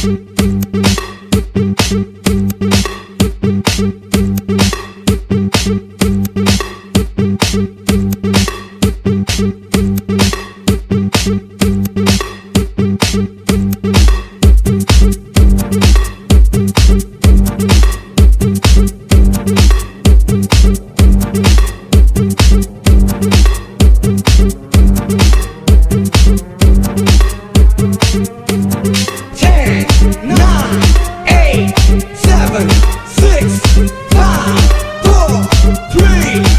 Ten, three,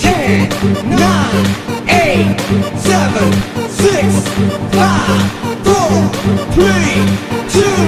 Ten, nine, eight, seven, six, five, four, three, two.